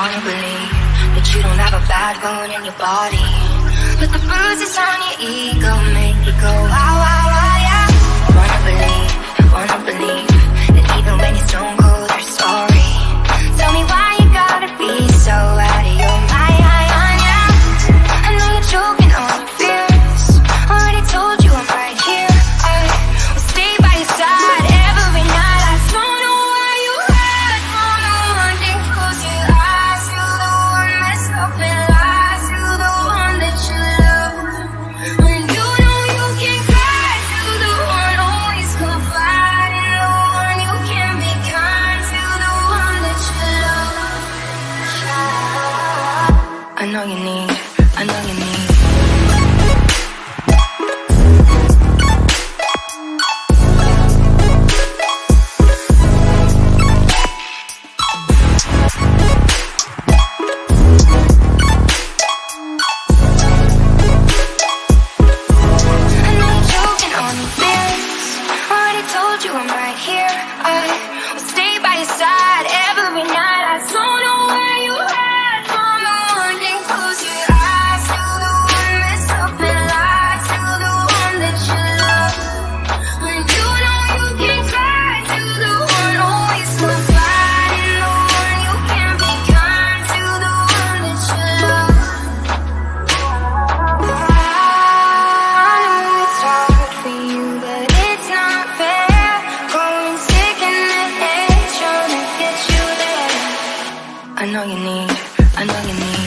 wanna believe that you don't have a bad bone in your body, but the bruises on your ego make you go wow. I know you need, I know you need. know you need, I know you need.